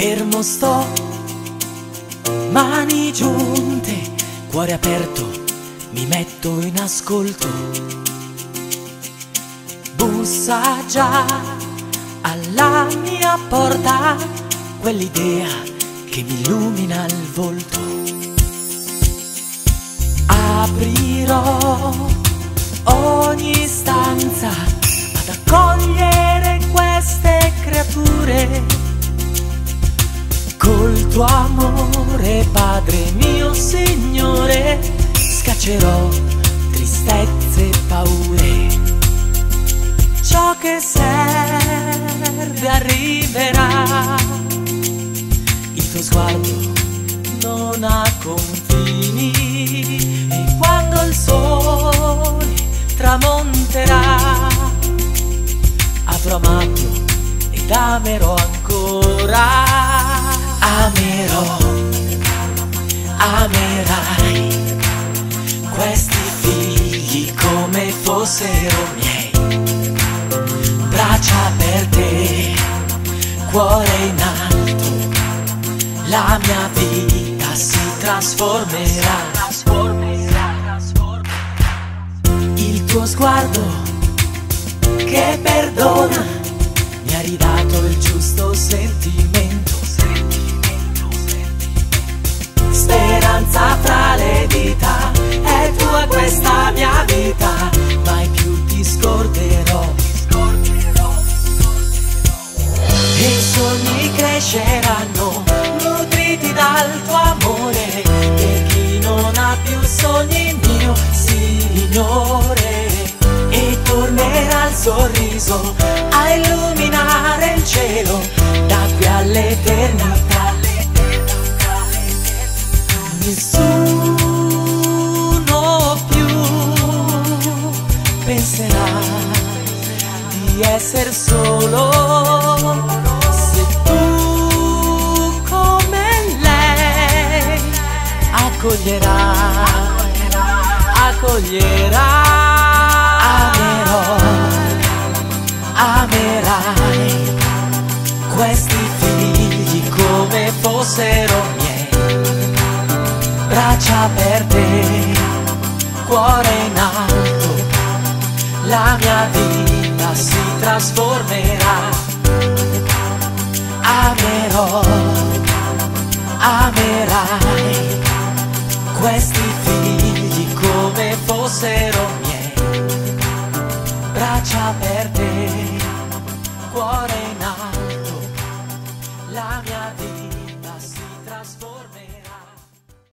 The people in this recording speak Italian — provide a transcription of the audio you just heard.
fermo sto, mani giunte, cuore aperto, mi metto in ascolto. Bussa già alla mia porta quell'idea che mi illumina il volto. Aprirò ogni stanza ad accogliere queste creature tuo amore, Padre mio Signore, scaccerò tristezze e paure. Ciò che serve arriverà. Il tuo sguardo non ha confini e quando il sole tramonterà avrò amato ed amerò ancora amerò, amerai questi figli come fossero miei. Braccia per te, cuore in alto, la mia vita si trasformerà. Il tuo sguardo che perdona mi ha ridato il giusto sentimento scorderò. E i sogni cresceranno, nutriti dal tuo amore, per chi non ha più sogni mio Signore, e tornerà il sorriso a illuminare il cielo, da qui all'eternità. nessuno essere solo. Se tu come lei accoglierà, accoglierà, amerò, amerai questi figli come fossero miei. Braccia per te, cuore in alto, la mia vita si trasformerà. Amerò, amerai questi figli come fossero miei. Braccia aperte, cuore in alto, la mia